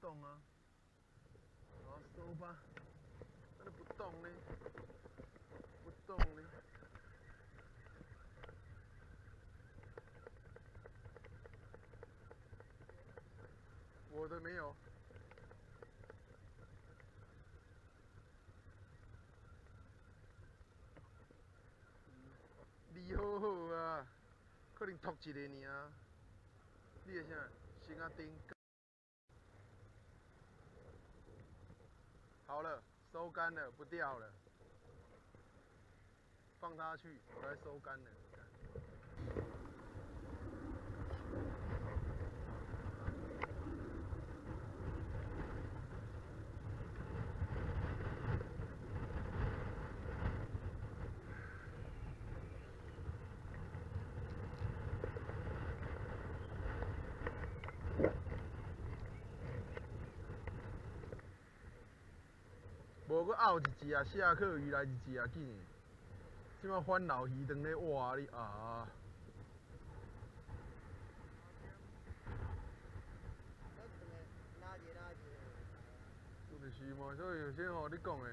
动啊，好收吧，那都不动呢，不动呢，我的没有。你好好啊，可能托一个尔。你的啥？先啊顶。好了，收干了，不掉了。放它去，我来收干了。拗一只啊，下课鱼来一只啊，紧。即摆翻老鱼当咧活你啊！就是嘛，所以有些吼你讲诶，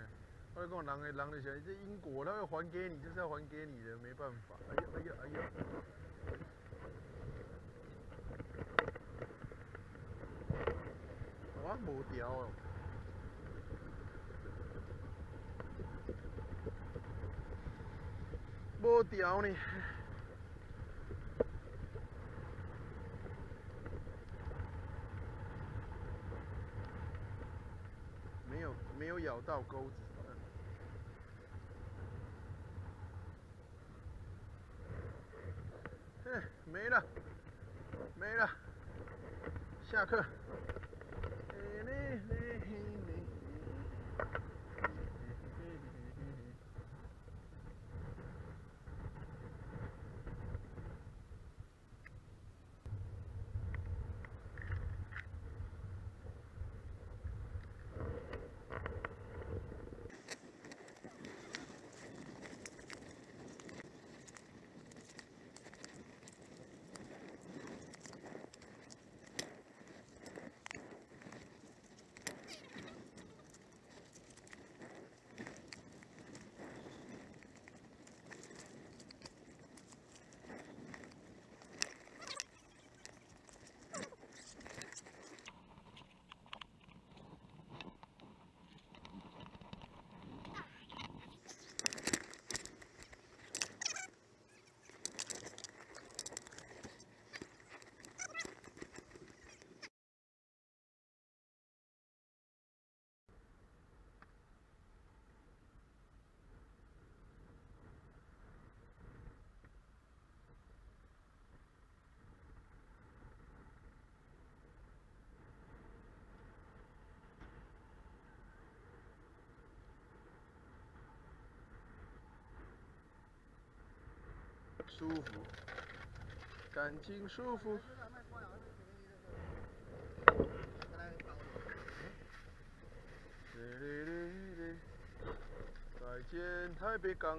我讲人诶人就是这因果，他要还给你，就是要还给你的，没办法。哎呀哎呀哎呀！我无调哦。无调呢，没有没有咬到钩子，哼，没了，没了，下课。舒服，感情舒服。再见台北港。